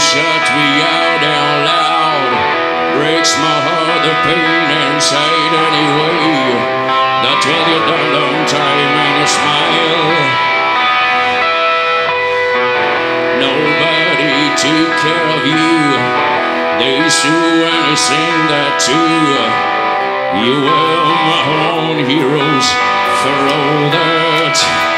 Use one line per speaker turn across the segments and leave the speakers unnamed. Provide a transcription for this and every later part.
shut me out and loud. Breaks my heart, the pain inside anyway. That tell you the long time and you smile. Nobody took care of you. They sue and they that too. You were my own heroes for all that.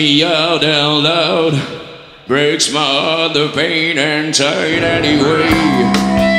me out and loud. Breaks my heart, the pain and tight anyway.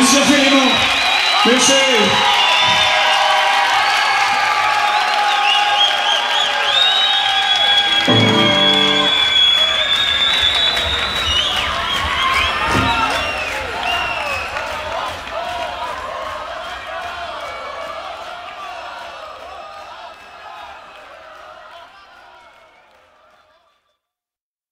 Isso, Firmo. Deixei.